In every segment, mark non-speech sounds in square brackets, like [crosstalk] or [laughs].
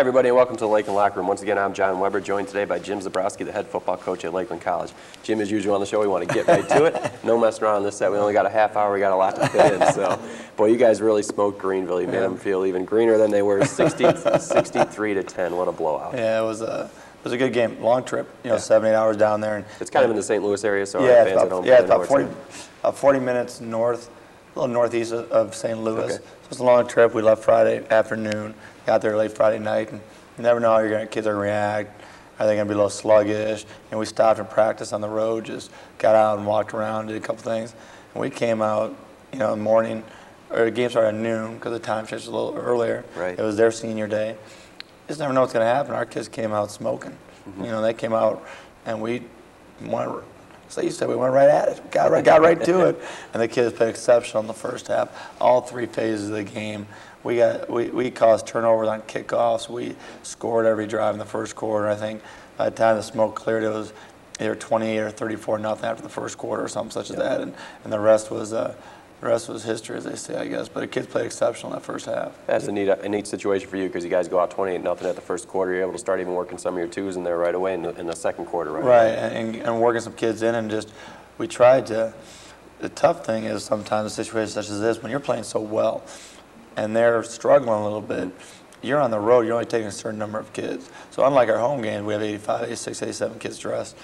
Hi, everybody, and welcome to the Lakeland Locker Room. Once again, I'm John Weber, joined today by Jim Zabrowski, the head football coach at Lakeland College. Jim, as usual on the show, we want to get right to it. No messing around on this set. We only got a half hour. We got a lot to fit in. So, boy, you guys really smoked Greenville. You made them feel even greener than they were. 60, 63 to 10. What a blowout. Yeah, it was a it was a good game. Long trip, you know, Yeah. seven eight hours down there. And It's kind of in the St. Louis area, so yeah, it's fans at about, home yeah, it's about 40, about 40 minutes north, a little northeast of, of St. Louis. Okay. So it's a long trip. We left Friday afternoon, got there late Friday night, and you never know how your kids are gonna react. Are they gonna be a little sluggish? And we stopped and practiced on the road, just got out and walked around, did a couple things, and we came out, you know, in the morning. Or the game started at noon because the time changed a little earlier. Right. It was their senior day. just never know what's going to happen. Our kids came out smoking. Mm-hmm. You know, they came out and we went, so you said we went right at it, got right, got right to it. [laughs] And the kids played exceptional in the first half. All three phases of the game. We got we, we caused turnovers on kickoffs. We scored every drive in the first quarter. I think by the time the smoke cleared, it was either 28 or 34 nothing after the first quarter or something such as that. And, and the rest was uh, the rest was history, as they say, I guess. But the kids played exceptional in that first half. That's a neat, a neat situation for you because you guys go out 28 nothing at the first quarter. You're able to start even working some of your twos in there right away in the, in the second quarter, right? Right, and, and working some kids in, and just we tried to. The tough thing is sometimes a situation such as this, when you're playing so well, and they're struggling a little bit, you're on the road. You're only taking a certain number of kids. So unlike our home games, we have 85, 86, 87 kids dressed.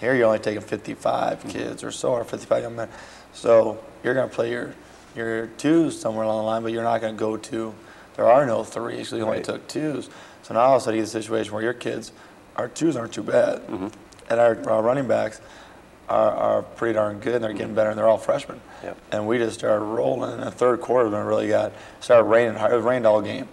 Here you're only taking 55 kids or so, or 55 young men. So you're going to play your your twos somewhere along the line, but you're not going to go to. There are no threes. So you only Right. took twos. So now all of a sudden you get a situation where your kids, our twos aren't too bad, mm-hmm. and our, our running backs are, are pretty darn good, and they're getting better, and they're all freshmen. Yep. And we just started rolling in the third quarter. Then really got started raining hard. It rained all game.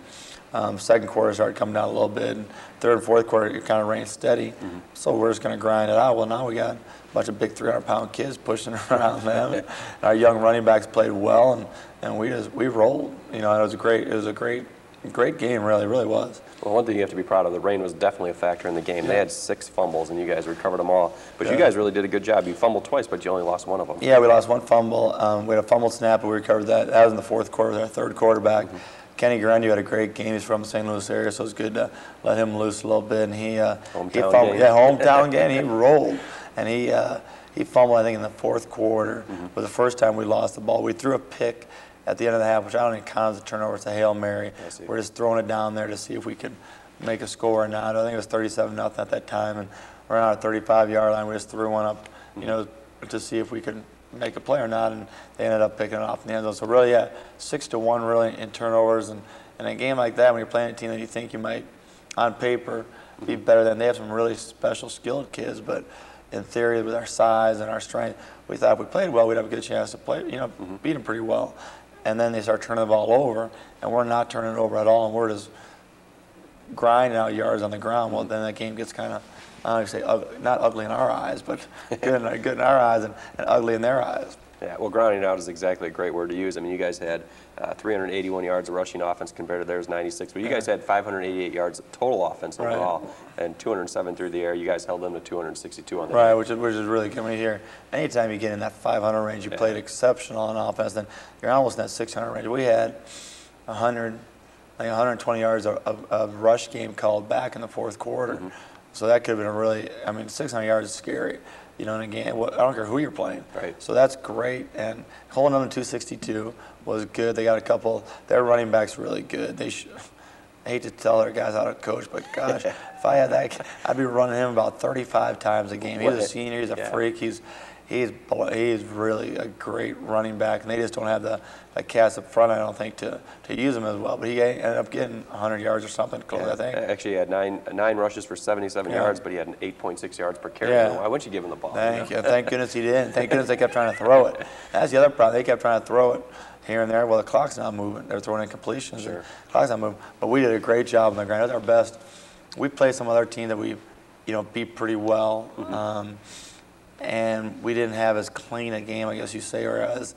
Um, second quarter started coming down a little bit, and third and fourth quarter it kind of rained steady. So we're just going to grind it out. Well, now we got a bunch of big 300-pound kids pushing [laughs] around them. and our young running backs played well, and, and we just we rolled. You know, it was a great it was a great great game. Really, really was. Well, one thing you have to be proud of, the rain was definitely a factor in the game. They had six fumbles, and you guys recovered them all. But you guys really did a good job. You fumbled twice, but you only lost one of them. Yeah, we lost one fumble. Um, we had a fumbled snap, but we recovered that. That was in the fourth quarter. with Our third quarterback, Kenny Garandu, had a great game. He's from the St. Louis area, so it's good to let him loose a little bit. And he, uh, he Hometown fumbled. game. Yeah, hometown game. He [laughs] rolled, and he uh, he fumbled. I think in the fourth quarter was the first time we lost the ball. We threw a pick at the end of the half, which I don't even count as a turnover. It's a hail mary. We're just throwing it down there to see if we could make a score or not. I think it was 37 nothing at that time, and we're on our 35 yard line. We just threw one up, you know, to see if we could make a play or not, and they ended up picking it off in the end zone. So really, yeah, six to one really in turnovers, and in a game like that, when you're playing a team that you think you might, on paper, be better than, they have some really special skilled kids, but in theory, with our size and our strength, we thought if we played well, we'd have a good chance to play, you know, mm-hmm. beat them pretty well. And then they start turning the ball over, and we're not turning it over at all, and we're just grinding out yards on the ground. Well, then that game gets kind of, I don't say ug- not ugly in our eyes, but [laughs] good in, good in our eyes and, and ugly in their eyes. Yeah, well, grounding out is exactly a great word to use. I mean, you guys had uh, 381 yards of rushing offense compared to theirs 96, but you guys had 588 yards of total offense Right. overall and 207 through the air. You guys held them to 262 on the Right, which is, which is really coming here. Anytime you get in that 500 range, you played exceptional on offense, then you're almost in that 600 range. We had 100, like 120 yards of, of, of rush game called back in the fourth quarter. Mm-hmm. So that could have been a really, I mean, 600 yards is scary. You know, in a game, I don't care who you're playing. Right. So that's great. And holding them to 262 was good. They got a couple, their running backs really good. They should. I hate to tell their guys how to coach, but gosh, [laughs] if I had that, I'd be running him about 35 times a game. He's a senior. He's a Yeah. freak. He's he's he's really a great running back, and they just don't have the, the cast up front. I don't think to, to use him as well. But he ended up getting 100 yards or something close. I think. Actually, he had nine nine rushes for 77 Yeah. yards, but he had an 8.6 yards per carry. Yeah. Why wouldn't you give him the ball? Thank know? you. Thank goodness he didn't. Thank goodness they kept trying to throw it. [laughs] That's the other problem. They kept trying to throw it here and there. Well, the clock's not moving. They're throwing in completions. Sure. The clock's not moving. But we did a great job on the ground. It was our best. We played some other team that we, you know, beat pretty well. Um, and we didn't have as clean a game, I guess you say, or as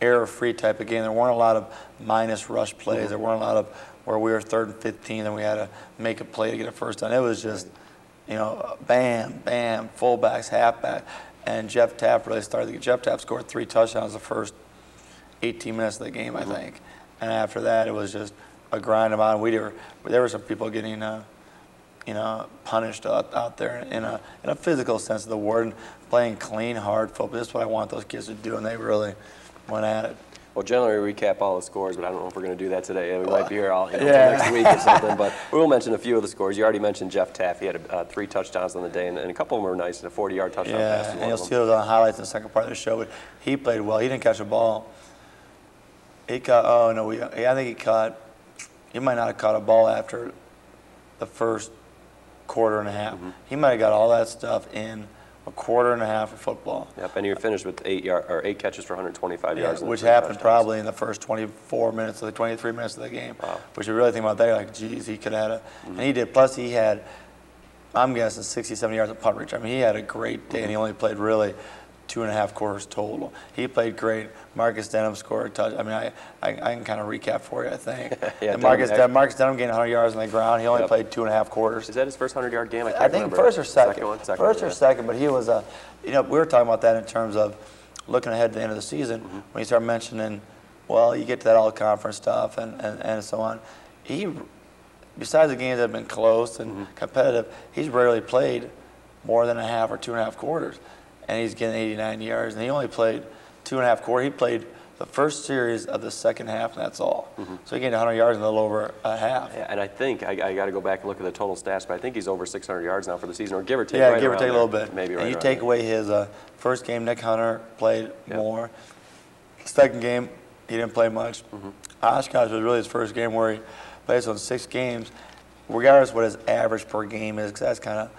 error-free type of game. There weren't a lot of minus rush plays. There weren't a lot of where we were third and 15 and we had to make a play to get a first down. It was just, you know, bam, bam, fullbacks, halfback. And Jeff Tapp really started. Jeff Tapp scored three touchdowns the first 18 minutes of the game, I think. And after that, it was just a grind of out. We were, there were some people getting, uh, you know, punished out, out there in a, in a physical sense of the word, and playing clean, hard football. This is what I want those kids to do, and they really went at it. Well, generally we recap all the scores, but I don't know if we're going to do that today. We might be here all you know, Yeah. next week or [laughs] something. But we will mention a few of the scores. You already mentioned Jeff Taff. He had uh, three touchdowns on the day, and, and a couple of them were nice. And a 40-yard touchdown pass. Yeah, and one you'll see those on highlights in the second part of the show. But he played well. He didn't catch a ball. He caught. Oh no, we. Yeah, I think he caught. He might not have caught a ball after the first quarter and a half. Mm-hmm. He might have got all that stuff in a quarter and a half of football. Yep, and you finished with eight yard or eight catches for 125 Yeah, yards, which happened probably in the first 24 minutes of the 23 minutes of the game. Wow. Which you really think about that, you're like, geez, he could have had a, and he did. Plus, he had, I'm guessing 60, 70 yards of punt return. I mean, he had a great day, and he only played really two and a half quarters total. He played great. Marcus Denham scored a touch. I mean, I, I, I can kind of recap for you, I think. [laughs] Yeah, Marcus, Denham- Denham, Marcus Denham gained 100 yards on the ground. He only Yep. played two and a half quarters. Is that his first 100-yard game? I, I think remember. first or second. one? Second first one, or second, but he was a, you know, we were talking about that in terms of looking ahead to the end of the season Mm-hmm. when you start mentioning, well, you get to that all conference stuff and, and, and so on. He, besides the games that have been close and Mm-hmm. competitive, he's rarely played more than a half or two and a half quarters, and he's getting 89 yards, and he only played two and a half quarters. He played the first series of the second half, and that's all. So he gained 100 yards in a little over a half. Mm-hmm. Yeah, and I think I, I got to go back and look at the total stats, but I think he's over 600 yards now for the season, or give or take. Yeah, right give or take a little bit. Maybe right And you take there. away his uh, first game, Nick Hunter played more. Second game, he didn't play much. Mm-hmm. Oshkosh was really his first game where he played on six games, regardless what his average per game is, 'cause that's kind of.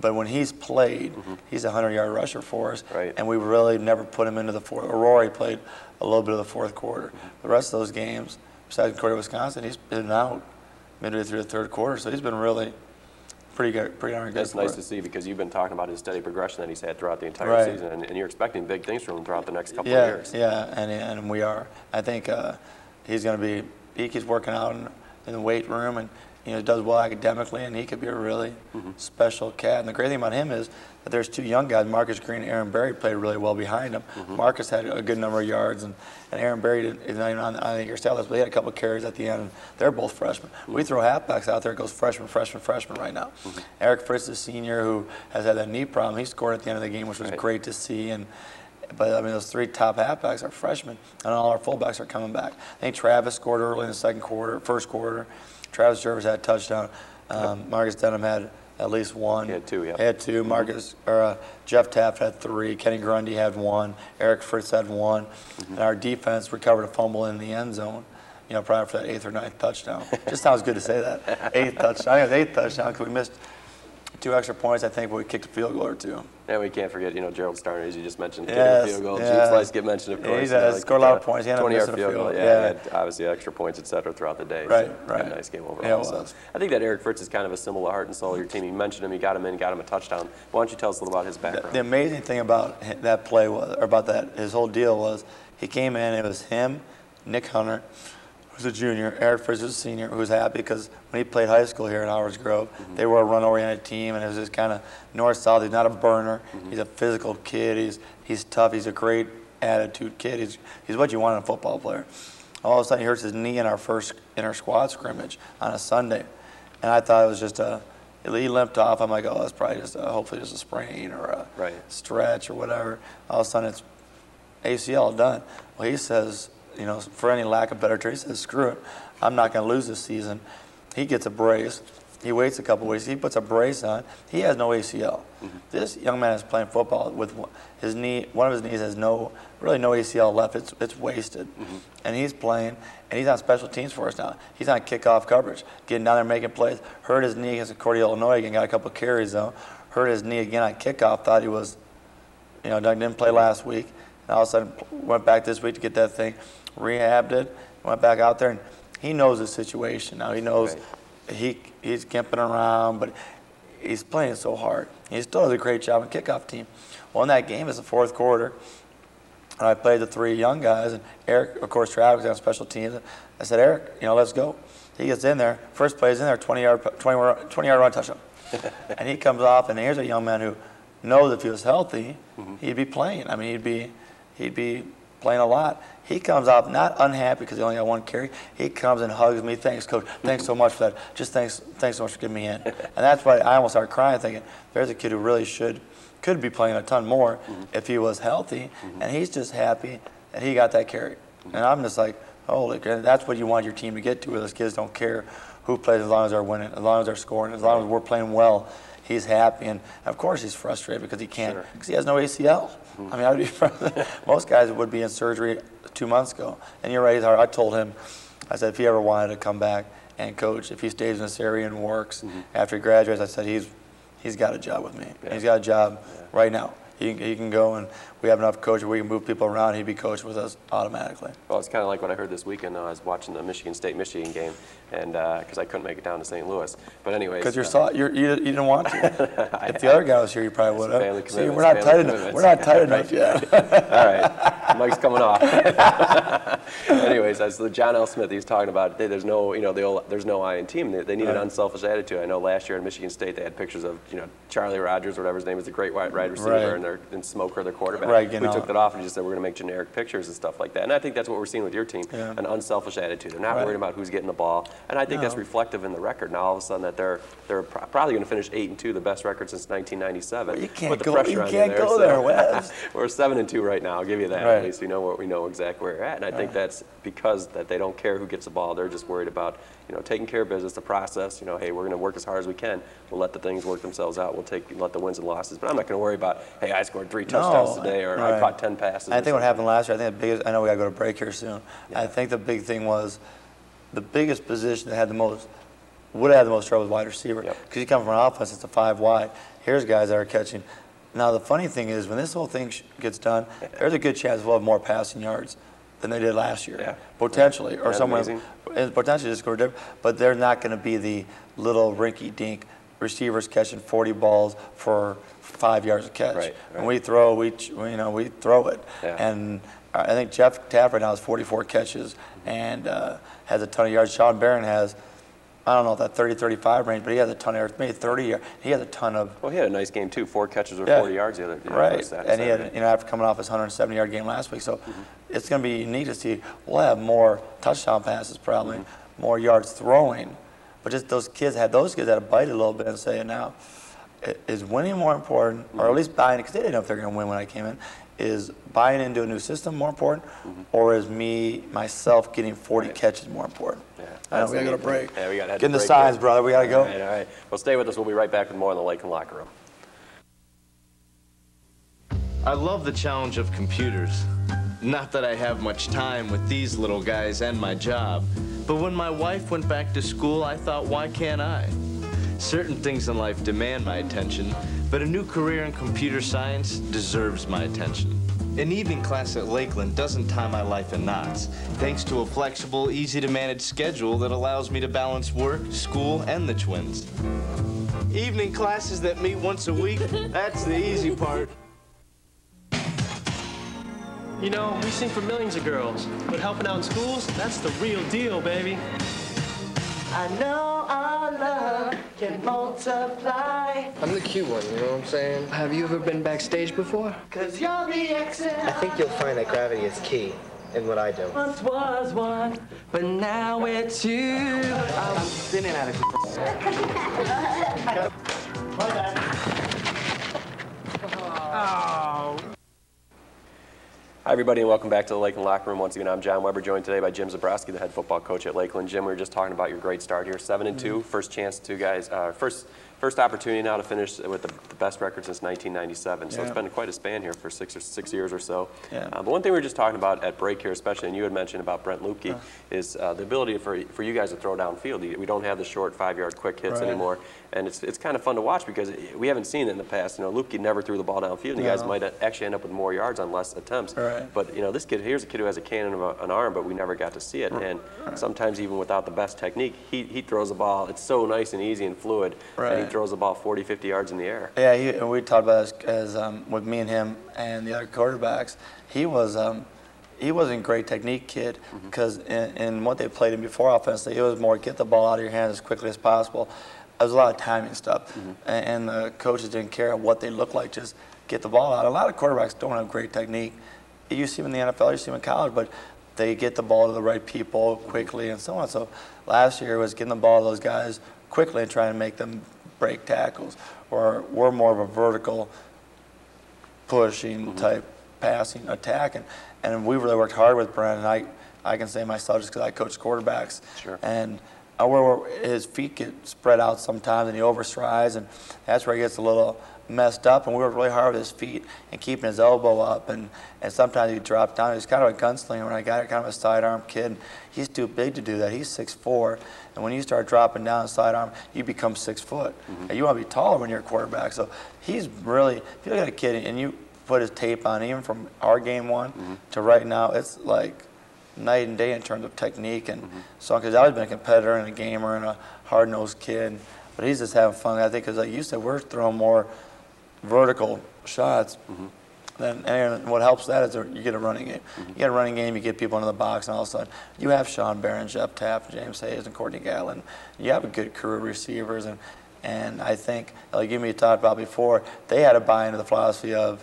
But when he's played, he's a 100-yard rusher for us. Right. and we really never put him into the fourth. Aurora played a little bit of the fourth quarter. Mm-hmm. The rest of those games, besides quarter Wisconsin, he's been out midway through the third quarter, so he's been really pretty good, pretty darn good. That's nice us. to see because you've been talking about his steady progression that he's had throughout the entire Right. season, and, and you're expecting big things from him throughout the next couple yeah, of years. Yeah, and, and we are. I think uh, he's going to be, he keeps working out in, in the weight room and, you know, does well academically, and he could be a really Mm-hmm. special cat. And the great thing about him is that there's two young guys, Marcus Green and Aaron Berry, played really well behind him. Mm-hmm. Marcus had a good number of yards, and, and Aaron Berry is not even on, think, your stat list, but he had a couple of carries at the end, and they're both freshmen. We Mm-hmm. throw halfbacks out there, it goes freshman, freshman, freshman right now. Mm-hmm. Eric Fritz, the senior, who has had that knee problem, he scored at the end of the game, which was Right. great to see. And but I mean, those three top halfbacks are freshmen, and all our fullbacks are coming back. I think Travis scored early in the second quarter, first quarter. Travis Jervis had a touchdown. Um, Marcus Denham had at least one. He had two, yeah. He had 2 Marcus or uh, Jeff Taft had three. Kenny Grundy had one. Eric Fritz had one. Mm-hmm. And our defense recovered a fumble in the end zone. You know, probably for that eighth or ninth touchdown. [laughs] Just sounds good to say that. Eighth touchdown. I think it was eighth touchdown because we missed two extra points. I think, but we kicked a field goal or two. And we can't forget, you know, Gerald Starner, as you just mentioned, Yes, kicking a field goal. yeah. Gene Slice get mentioned, of Yeah, course. he's, you know, uh, like, scored a lot of points. He ended up 20-yard field field goal. Yeah, Yeah. had obviously extra points, et cetera, throughout the day. Right, so, right. A nice game overall. Yeah, so. I think that Eric Fritz is kind of a symbol of heart and soul of your team. You mentioned him, you got him in, got him a touchdown. Why don't you tell us a little about his The, background? the amazing thing about that play was, or about that, his whole deal was, he came in. It was him, Nick Hunter, who's a junior, Eric Fritz was a senior, who was happy because when he played high school here in Howard's Grove, mm-hmm. they were a run-oriented team, and it was just kind of north-south. He's not a burner. Mm-hmm. He's a physical kid. He's he's tough. He's a great attitude kid. He's he's what you want in a football player. All of a sudden, he hurts his knee in our first in our squad scrimmage on a Sunday, and I thought it was just a. He limped off. I'm like, oh, that's probably just a, hopefully just a sprain or a Right. stretch or whatever. All of a sudden, it's ACL done. Well, he says, you know, for any lack of better term, he says, screw it. I'm not going to lose this season. He gets a brace. He waits a couple weeks. He puts a brace on. He has no ACL. Mm-hmm. This young man is playing football with his knee. One of his knees has no, really no ACL left. It's it's wasted, mm-hmm. and he's playing. And he's on special teams for us now. He's on kickoff coverage, getting down there making plays. Hurt his knee against the Cordy, Illinois. Again, got a couple carries though. Hurt his knee again on kickoff. Thought he was you know, Doug didn't play last week. And all of a sudden, went back this week to get that thing, rehabbed it, went back out there, and he knows the situation now. He knows he he's gimping around, but he's playing so hard. He still does a great job on kickoff team. Well, in that game, it's the fourth quarter. And I played the three young guys, and Eric, of course, Travis on special teams. I said, Eric, you know, let's go. He gets in there, first play is in there, 20 yard, 20, yard- 20 yard run touchdown. [laughs] and he comes off, and here's a young man who knows if he was healthy, mm-hmm. he'd be playing. I mean, he'd be, he'd be playing a lot. He comes out not unhappy because he only got one carry. He comes and hugs me. Thanks, coach. Thanks so much for that. Just thanks, thanks so much for getting me in. [laughs] And that's why I almost started crying, thinking there's a kid who really should, could be playing a ton more mm-hmm. if he was healthy, mm-hmm. and he's just happy that he got that carry. And I'm just like, holy, crap, that's what you want your team to get to, where those kids don't care who plays as long as they're winning, as long as they're scoring, as long as we're playing well. He's happy, and of course he's frustrated because he can't, Sure. because he has no ACL. Mm-hmm. I mean, I'd be [laughs] most guys would be in surgery two months ago. And you're right. I told him, I said if he ever wanted to come back and coach, if he stays in this area and works mm-hmm. after he graduates, I said he's he's got a job with me. Yeah. He's got a job right now. He, can- he can go and we have enough coaches we can move people around. He'd be coaching with us automatically. Well, it's kind of like what I heard this weekend. Though. I was watching the Michigan State Michigan game, and because I couldn't make it down to St. Louis. But anyways, Because you're, uh, you're, you, you didn't want to. [laughs] if the other guy was here, you probably would have. See, we're not tight enough. We're not tight enough [laughs] yet. All right, Mike's coming off. [laughs] Anyways, as the John L. Smith, he's talking about there's no, you know, the old, there's no I in team. They, they need an unselfish attitude. I know last year in Michigan State they had pictures of you know Charlie Rogers, whatever his name is, the great wide receiver, Right. and, their, and Smoker, their quarterback. Right, we know. took that off and just said we're going to make generic pictures and stuff like that. And I think that's what we're seeing with your team, Yeah. an unselfish attitude. They're not Right. worried about who's getting the ball, and I think that's reflective in the record. Now all of a sudden that they're they're pro- probably going to finish eight and two, the best record since 1997. Well, you can't go- you can't there, go so- there, Wes. [laughs] we're seven and two right now. I'll give you that. Right. Least we know what we know exactly where we're at. And I think uh-huh. that's because that they don't care who gets the ball. They're just worried about you know taking care of business, the process. You know, hey, we're going to work as hard as we can. We'll let the things work themselves out. We'll take let the wins and losses. But I'm not going to worry about hey, I scored three touchdowns No, today or I caught ten passes. I think what happened last year, I think the biggest, I know we got to go to break here soon. I think the big thing was the biggest position that had the most, would have had the most trouble was wide receiver. Yep. Because you come from an offense, it's a five wide. Here's guys that are catching. Now, the funny thing is, when this whole thing gets done, there's a good chance we'll have more passing yards than they did last year. Yeah. Potentially. Or That's someone, amazing. and potentially to score different. But they're not going to be the little rinky dink receivers catching 40 balls for five yards a catch. Right, When right. we throw, we we, you know we throw it, Yeah. and I think Jeff Taft right now has 44 catches and uh, has a ton of yards. Sean Barron has, I don't know if that 30, 35 range, but he has a ton of yards, maybe 30. yard- He has a ton of Well, he had a nice game too. Four catches or Yeah. 40 yards the other the right, Sat- and he had you know after coming off his 170 yard game last week, so mm-hmm. it's going to be neat to see. We'll have more touchdown passes probably, mm-hmm. more yards throwing, but just those kids had those kids had to bite a little bit and say now. Is winning more important, or at mm-hmm. least buying? it? Because they didn't know if they're going to win when I came in. Is buying into a new system more important, mm-hmm. or is me myself getting 40 Right. catches more important? Yeah, I know that's we got to the go to main thing. break. Yeah, we gotta head Get in the signs, brother. We got to go. All right, all right. Well, stay with us. We'll be right back with more in the Lakeland locker room. I love the challenge of computers. Not that I have much time with these little guys and my job, but when my wife went back to school, I thought, why can't I? Certain things in life demand my attention, but a new career in computer science deserves my attention. An evening class at Lakeland doesn't tie my life in knots, thanks to a flexible, easy to manage schedule that allows me to balance work, school, and the twins. Evening classes that meet once a week, that's the easy part. You know, we sing for millions of girls, but helping out in schools, that's the real deal, baby. I know our love can multiply. I'm the cute one, you know what I'm saying? Have you ever been backstage before? Cause you're the excel. I think you'll find that gravity is key in what I do. Once was one, but now we're two. I'm spinning out of Hi, everybody, and welcome back to the Lakeland Locker Room. Once again, I'm John Weber, joined today by Jim Zabrowski, the head football coach at Lakeland. Jim, we were just talking about your great start here, seven and Mm-hmm. 2 First chance to guys, uh, first first opportunity now to finish with the, the best record since 1997. So it's been quite a span here for six or six years or so. Yeah. Uh, but one thing we were just talking about at break here, especially, and you had mentioned about Brent Lupke, is uh, the ability for for you guys to throw downfield. We don't have the short five-yard quick hits Right. anymore, and it's it's kind of fun to watch because we haven't seen it in the past. You know, Lupke never threw the ball downfield. and You guys might actually end up with more yards on less attempts. Right. But you know, this kid here's a kid who has a cannon of an arm, but we never got to see it. And sometimes even without the best technique, he, he throws the ball. It's so nice and easy and fluid, and he throws the ball 40, 50 yards in the air. Yeah, he, we talked about this as um, with me and him and the other quarterbacks. He was um, he wasn't a great technique kid because in, in what they played him before offensively, it was more get the ball out of your hands as quickly as possible. There was a lot of timing stuff, A- and, the coaches didn't care what they looked like, just get the ball out. A lot of quarterbacks don't have great technique, you see them in the NFL, you see them in college, but they get the ball to the right people quickly and so on. So last year was getting the ball to those guys quickly and trying to make them break tackles. Or we're more of a vertical pushing Mm-hmm. type passing attack. And, and we really worked hard with Brandon. I, I can say myself just because I coach quarterbacks. Sure. And where his feet get spread out sometimes and he overstrides, and that's where he gets a little messed up. And we worked really hard with his feet and keeping his elbow up. And, and sometimes he dropped down. He's kind of a gunslinger when I got it, kind of a sidearm kid. And He's too big to do that. He's six four, And when you start dropping down sidearm, you become six foot. Mm-hmm. And you want to be taller when you're a quarterback. So he's really, if you look at a kid and you put his tape on, even from our game one mm-hmm. to right now, it's like night and day in terms of technique and mm-hmm. so because I've always been a competitor and a gamer and a hard-nosed kid, but he's just having fun. I think because like you said, we're throwing more vertical shots. Mm-hmm. Then and what helps that is you get a running game. Mm-hmm. You get a running game, you get people into the box, and all of a sudden you have Sean Barron, Jeff Taft, James Hayes, and Courtney Gallon. You have a good crew of receivers, and and I think like you and me talked about before, they had to buy into the philosophy of,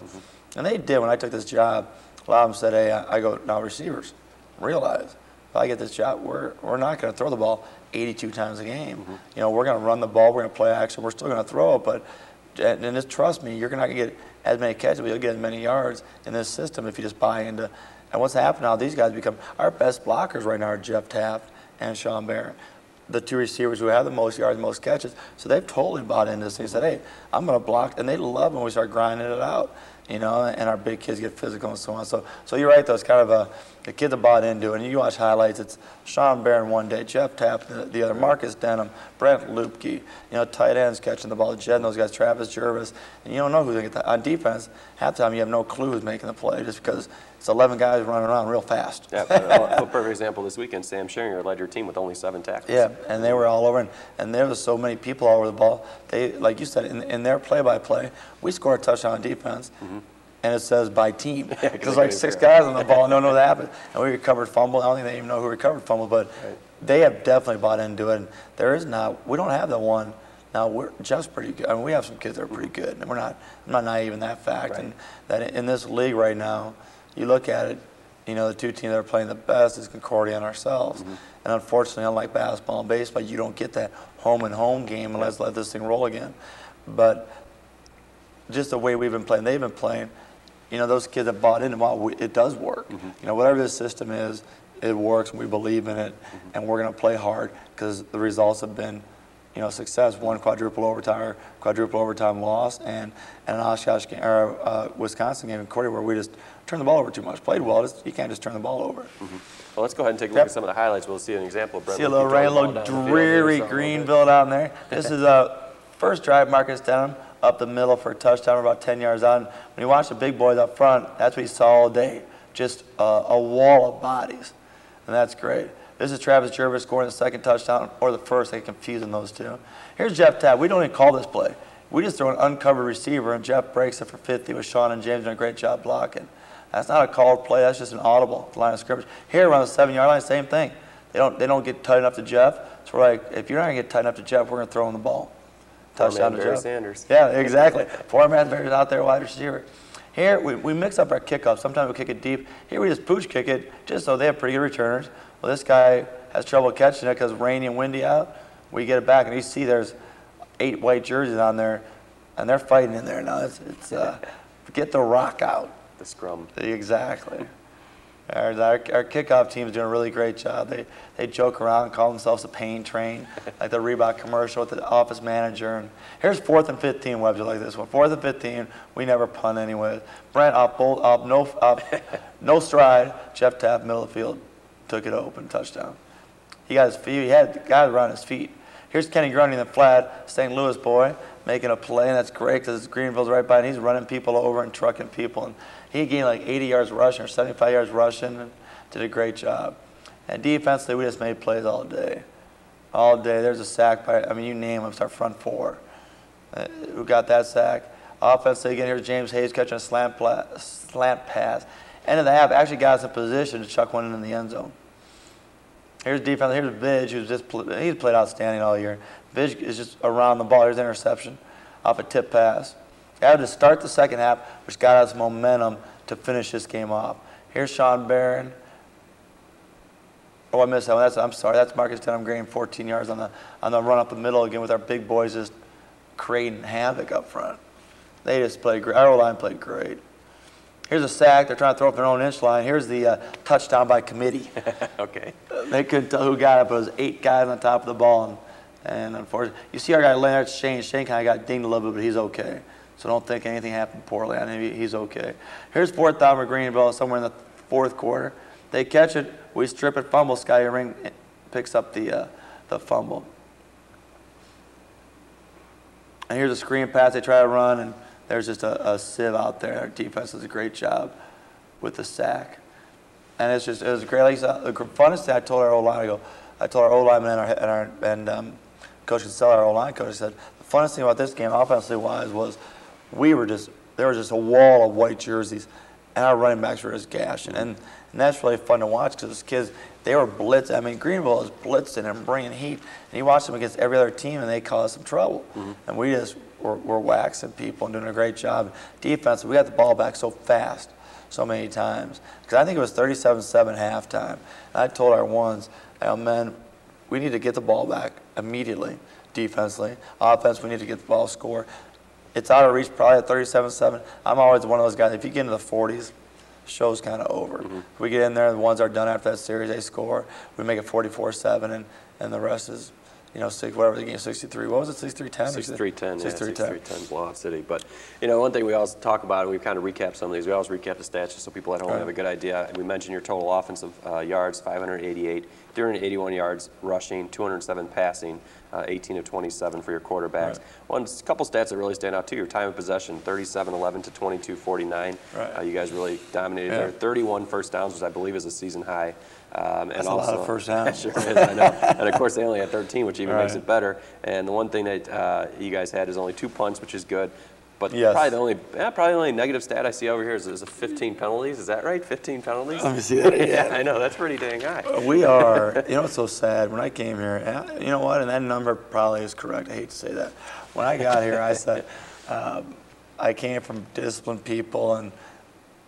and they did when I took this job. A lot of them said, "Hey, I I go now receivers." Realize if I get this job, we're, we're not going to throw the ball 82 times a game. Mm-hmm. You know, we're going to run the ball, we're going to play action, we're still going to throw it, but and, and just trust me, you're not going to get as many catches, but you'll get as many yards in this system if you just buy into. And what's happened now, these guys become our best blockers right now are Jeff Taft and Sean Barron. The two receivers who have the most yards, most catches. So they've totally bought into this. They said, hey, I'm going to block. And they love when we start grinding it out, you know, and our big kids get physical and so on. So, so you're right, though. It's kind of a, the kids are bought into it. And you watch highlights, it's Sean Barron one day, Jeff Tapp the, the other, Marcus Denham, Brent Lupke, you know, tight ends catching the ball, Jed and those guys, Travis Jervis. And you don't know who's going to get that. On defense, half the time you have no clue who's making the play just because it's 11 guys running around real fast. Yeah, a perfect example this weekend, Sam Scheringer led your team with only seven tackles. Yeah, and they were all over, and, and there was so many people all over the ball. They, like you said, in, in their play-by-play, we scored a touchdown on defense, mm-hmm. and it says by team. [laughs] Because they like six it guys on the ball, and don't know that happened. [laughs] And we recovered fumble. I don't think they even know who recovered fumble, but they have definitely bought into it. And there is not, we don't have the one. Now we're just pretty good. I mean, we have some kids that are pretty good, and we're not. I'm not naive in that fact. And that in this league right now, you look at it, you know, the two teams that are playing the best is Concordia and ourselves. Mm-hmm. And unfortunately, unlike basketball and baseball, you don't get that home and home game unless let this thing roll again. But just the way we've been playing, they've been playing, you know, those kids have bought into wow, we, it does work. Mm-hmm. You know, whatever this system is, it works, and we believe in it, mm-hmm. and we're going to play hard because the results have been, you know, success. One quadruple overtime, quadruple overtime loss, and, and an Oshkosh game, or uh, Wisconsin game in Cordy where we just turned the ball over too much. Played well, just, you can't just turn the ball over. Mm-hmm. Well, let's go ahead and take a look Yep. at some of the highlights. We'll see an example of Brent. See a little rain, little down the field. dreary Something a little bit. Greenville down there. This is a first drive, Marcus Denham up the middle for a touchdown, about 10 yards out. When you watch the big boys up front, that's what you saw all day, just a, a wall of bodies, and that's great. This is Travis Jervis scoring the second touchdown or the first. They get confusing those two. Here's Jeff Tabb. We don't even call this play. We just throw an uncovered receiver, and Jeff breaks it for 50 with Sean and James doing a great job blocking. That's not a called play. That's just an audible line of scrimmage. Here around the seven-yard line, same thing. They don't they don't get tight enough to Jeff. So we're like, if you're not gonna get tight enough to Jeff, we're gonna throw him the ball. Four-man to Barry Jeff. Sanders. Yeah, exactly. Four man Barry's out there, wide receiver. Here we, we mix up our kickoff. Sometimes we kick it deep. Here we just pooch kick it, just so they have pretty good returners. Well, this guy has trouble catching it because rainy and windy out. We get it back, and you see there's eight white jerseys on there, and they're fighting in there now. It's, it's uh, get the rock out. The scrum. Exactly. Our, our, our kickoff team is doing a really great job. They, they joke around and call themselves the pain train, [laughs] like the Reebok commercial with the office manager. And here's fourth and 15 Webster like this one. Fourth and 15, we never punt anyway. Brent up, bolt up, no, up, no stride. Jeff Tapp, middle of the field, took it open, touchdown. He got his feet, he had the guy around his feet. Here's Kenny Grundy in the flat, St. Louis boy, making a play, and that's great because Greenville's right by, and he's running people over and trucking people. And he gained like 80 yards rushing or 75 yards rushing and did a great job. And defensively, we just made plays all day. All day. There's a sack by, I mean, you name them, it's our front four. Uh, got that sack? Offensively, again, here's James Hayes catching a slant, pla- slant pass. End of the half, actually got us in position to chuck one in the end zone. Here's defense. Here's Vidge, who's just he's played outstanding all year. Vidge is just around the ball. Here's interception off a tip pass. Had to start the second half, which got us momentum to finish this game off. Here's Sean Barron. Oh, I missed that one. That's, I'm sorry. That's Marcus Denham Green, 14 yards on the on the run up the middle again with our big boys just creating havoc up front. They just played great. Our line played great. Here's a sack. They're trying to throw up their own inch line. Here's the uh, touchdown by committee. [laughs] Okay. they couldn't tell who got it, but it was eight guys on top of the ball. And, and unfortunately, you see our guy it's Shane. Shane kind of got dinged a little bit, but he's okay. So don't think anything happened poorly on him. He's okay. Here's fourth down for Greenville somewhere in the fourth quarter. They catch it. We strip it, fumble. Sky Ring picks up the, uh, the fumble. And here's a screen pass they try to run, and there's just a, a sieve out there. Our defense does a great job with the sack. And it's just, it was great. Like, said, the funnest thing I told our O-line, I go, I told our O-lineman and our, and, our, and um, Coach Kinsella, our O-line coach, I said, the funnest thing about this game, offensively wise, was we were just, there was just a wall of white jerseys, and our running backs were just gashing. And, and that's really fun to watch because those kids, they were blitzing. I mean, Greenville is blitzing and bringing heat. And you watch them against every other team, and they cause some trouble. And we just were, were waxing people and doing a great job. Defense, we got the ball back so fast so many times. Because I think it was 37-7 halftime. I told our ones, oh, man, we need to get the ball back immediately, defensively. Offense, we need to get the ball score. It's out of reach probably at 37-7. I'm always one of those guys, if you get into the 40s, show's kind of over. If we get in there, the ones are done after that series, they score. We make it 44-7, and, and the rest is, you know, six, whatever the game, 63. What was it, 63-10? 6310, yeah, 63-10. 6310 blowout city. But, you know, one thing we always talk about, and we've kind of recap some of these, we always recap the stats just so people at home Right. have a good idea. We mentioned your total offensive uh, yards, 588, 381 yards rushing, 207 passing, uh, 18 of 27 for your quarterbacks. Right. One couple stats that really stand out too, your time of possession, 37-11 to 22-49. Right. Uh, you guys really dominated Yeah. there. 31 first downs, which I believe is a season high. Um, and That's a lot also, of first downs. [laughs] sure is, I know. And of course, they only had 13, which even makes it better. And the one thing that uh, you guys had is only two punts, which is good. But Yes. probably the only, yeah, probably the only negative stat I see over here is, is a 15 penalties. Is that right? 15 penalties? Let me see that [laughs] yeah. I know. That's pretty dang high. We are, you know what's so sad? When I came here, and I- you know what, and that number probably is correct. I hate to say that. When I got here, I said, [laughs] um, I came from disciplined people, and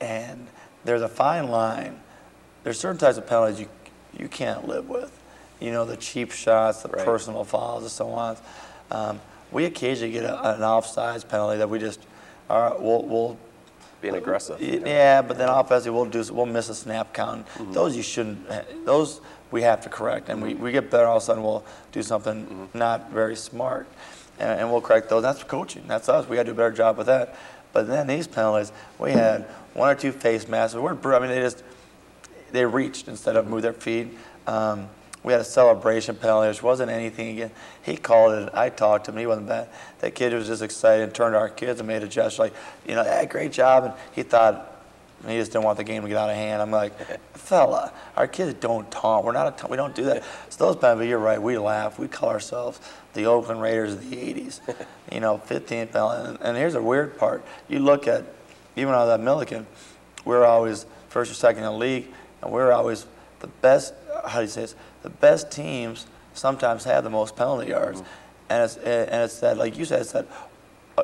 and there's a fine line. There's certain types of penalties you you can't live with. You know, the cheap shots, the Right. personal fouls, and so on. Um, we occasionally get a, an offsides penalty that we just, are, we'll, we'll Being aggressive. you know. yeah, but then offensively, we'll do we'll miss a snap count. Mm-hmm. Those you shouldn't. Those we have to correct, and we, mm-hmm. we get better. All of a sudden, we'll do something mm-hmm. not very smart, and, and we'll correct those. That's coaching. That's us. We got to do a better job with that. But then these penalties, we had one or two face masks. We weren't. I mean, they just they reached instead of move their feet. Um, we had a celebration penalty, which wasn't anything. Again, he called it. I talked to him. He wasn't bad. That kid was just excited and turned to our kids and made a gesture like, you know, hey, great job. And he thought he just didn't want the game to get out of hand. I'm like, fella, our kids don't taunt. We're not. A ta- we don't do that. So those penalties, you're right. We laugh. We call ourselves the Oakland Raiders of the '80s. [laughs] you know, 15 penalty. And, and here's the weird part. You look at even out of that Milliken, we're always first or second in the league, and we're always the best. How do you say this? The best teams sometimes have the most penalty yards, mm-hmm. and it's and it's that like you said, it's that uh,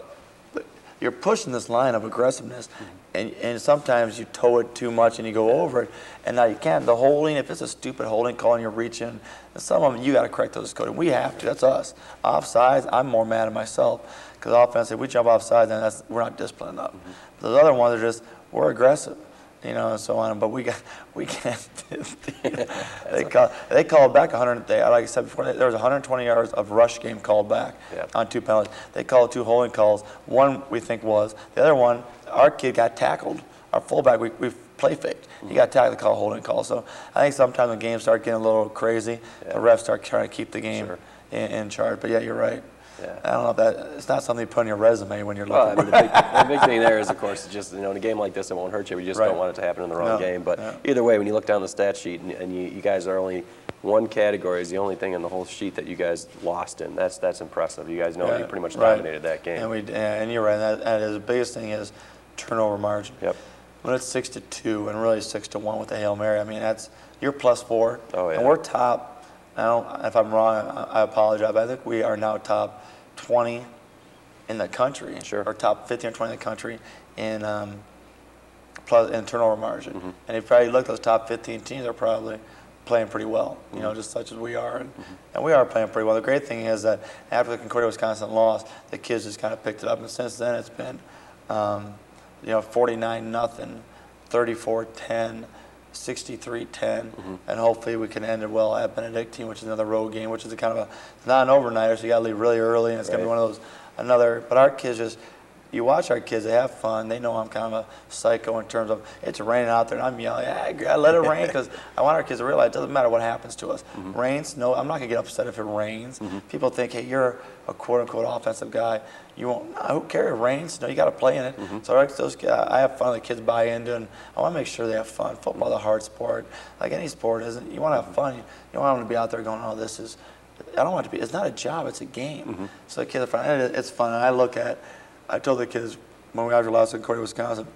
you're pushing this line of aggressiveness, mm-hmm. and, and sometimes you toe it too much and you go over it, and now you can't. The holding, if it's a stupid holding call and you're reaching, and some of them you got to correct those coding. We have to. That's us. Offsides, I'm more mad at myself because offense, if we jump offside, then that's we're not disciplined enough. Mm-hmm. Those other ones are just we're aggressive, you know, and so on. But we got [laughs] we can't. [laughs] [laughs] they call they called back 100. They like I said before, there was 120 yards of rush game called back Yeah. on two penalties. They called two holding calls. One we think was the other one. Our kid got tackled. Our fullback we we play faked. He got tackled. A holding call. So I think sometimes when games start getting a little crazy, the refs start trying to keep the game Sure. in, in charge. But yeah, you're right. Yeah. I don't know if that it's not something you put on your resume when you're Well, I looking. mean, the big, the big thing there is, of [laughs] course, just you know, in a game like this, it won't hurt you. We just Right. don't want it to happen in the wrong No, game. But yeah. either way, when you look down the stat sheet and, and you, you guys are only one category is the only thing in the whole sheet that you guys lost in. That's that's impressive. You guys know you pretty much right. dominated that game. And we and you're right. And, that, and the biggest thing is turnover margin. Yep. When it's six to two and really six to one with the hail mary, I mean that's you're plus four. Oh, yeah. And we're top. I don't. If I'm wrong, I, apologize. But I think we are now top 20 in the country. Sure. Or top 15 or 20 in the country in um, plus and turnover margin. And if you probably look, those top 15 teams are probably playing pretty well, you know, just such as we are. And, and we are playing pretty well. The great thing is that after the Concordia, Wisconsin loss, the kids just kind of picked it up. And since then, it's been, um, you know, 49 nothing, 34 10. 63-10, mm-hmm. and hopefully we can end it well at Benedictine, which is another road game, which is a kind of a not an overnighter, so you got to leave really early, and it's going to be one of those another. But our kids just, you watch our kids, they have fun. They know I'm kind of a psycho in terms of it's raining out there, and I'm yelling, yeah, let it rain, [laughs] because I want our kids to realize it doesn't matter what happens to us. Mm-hmm. Rains, no, I'm not going to get upset if it rains. Mm-hmm. People think, hey, you're a quote unquote offensive guy. You won't. No, who cares? It rains. No, you got to play in it. Mm-hmm. So I, those, I have fun. The kids buy into, and I want to make sure they have fun. Football, the hard sport, like any sport isn't. You want to have fun. You, don't want them to be out there going, oh, this is. I don't want it to be. It's not a job. It's a game. So the kids are fun. it- It's fun. And I look at. I told the kids when we after lost in Concordia, Wisconsin.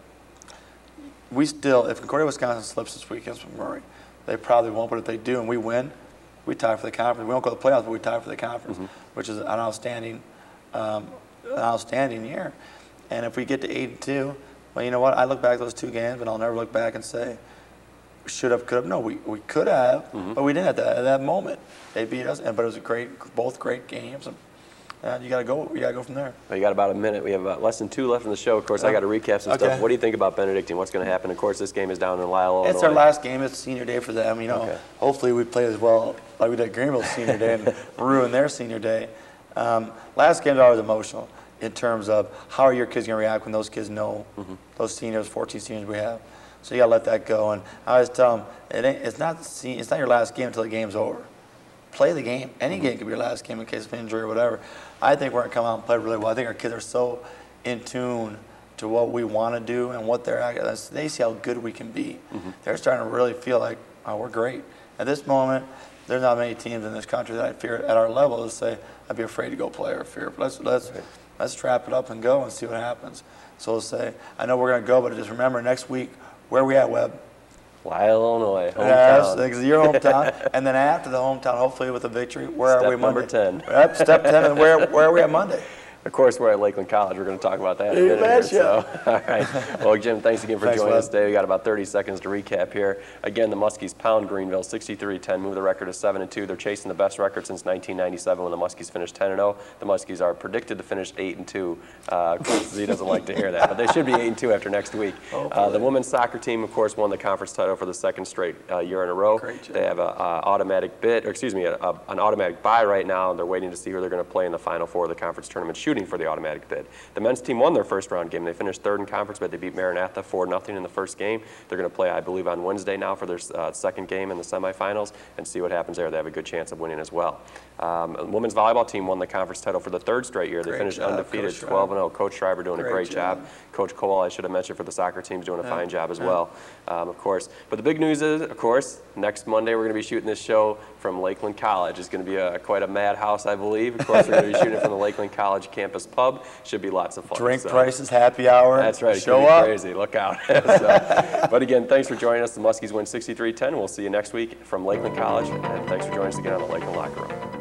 We still, if Concordia, Wisconsin slips this weekend from Murray, they probably won't. But if they do and we win, we tie for the conference. We won't go to the playoffs, but we tie for the conference, which is an outstanding, um, an outstanding year. And if we get to eight and two, well, you know what? I look back at those two games, and I'll never look back and say, should have, could have. No, we, we could have, but we didn't at that, at that moment. They beat us, and but it was a great, both great games. And, uh, you got to go. You got to go from there. Well, you got about a minute. We have about less than two left in the show. Of course, I got to recap some Okay. stuff. What do you think about Benedictine? What's going to happen? Of course, this game is down in Illinois. It's our last game. It's senior day for them. You know, Okay. hopefully we play as well like we did Greenville senior day and [laughs] ruin their senior day. Um, last game's always emotional in terms of how are your kids going to react when those kids know those seniors, 14 seniors we have. So you got to let that go. And I always tell them, it ain't, it's not it's not your last game until the game's over. Play the game. Any game could be your last game in case of injury or whatever. I think we're going to come out and play really well. I think our kids are so in tune to what we want to do and what they're at. They see how good we can be. Mm-hmm. They're starting to really feel like, oh, we're great. At this moment, there's not many teams in this country that I fear at our level to say I'd be afraid to go play or fear. Let's let's let's trap it up and go and see what happens. So we'll say, I know we're going to go, but just remember next week where we at, Webb. Lisle, Illinois, Yes, hometown. it's your hometown, [laughs] and then after the hometown, hopefully with a victory, where Step are we Monday? number 10. Yep, step ten, and where where are we at Monday? Of course, we're at Lakeland College. We're going to talk about that a You betcha. So, [laughs] all right. Well, Jim, thanks again for Thanks, joining us today. We got about 30 seconds to recap here. Again, the Muskies pound Greenville 63-10, move the record to 7 and 2. They're chasing the best record since 1997 when the Muskies finished 10 and 0. The Muskies are predicted to finish 8 and 2. Uh, of course, Z doesn't like to hear that, but they should be 8 and 2 after next week. Uh, the women's soccer team, of course, won the conference title for the second straight uh, year in a row. Great job. They have a uh, automatic bid, or excuse me, a, a, an automatic buy right now, and they're waiting to see who they're going to play in the Final Four of the conference tournament, shooting for the automatic bid. The men's team won their first round game. They finished third in conference, but they beat Maranatha 4 0 in the first game. They're going to play, I believe, on Wednesday now for their uh, second game in the semifinals and see what happens there. They have a good chance of winning as well. Um, the women's volleyball team won the conference title for the third straight year. They Great finished job, undefeated, Coach 12 0. Coach Schreiber doing a Great great job. job. Coach Cole, I should have mentioned for the soccer team, is doing a fine job as well, um, of course. But the big news is, of course, next Monday we're going to be shooting this show from Lakeland College. It's going to be a, quite a madhouse, I believe. Of course, we're going to be shooting from the Lakeland College campus pub. Should be lots of fun. Drink so- prices, happy hour. That's right. Show up. crazy. Look out. [laughs] [laughs] So, but again, thanks for joining us. The Muskies win 63-10. We'll see you next week from Lakeland College. And thanks for joining us again on the Lakeland Locker Room.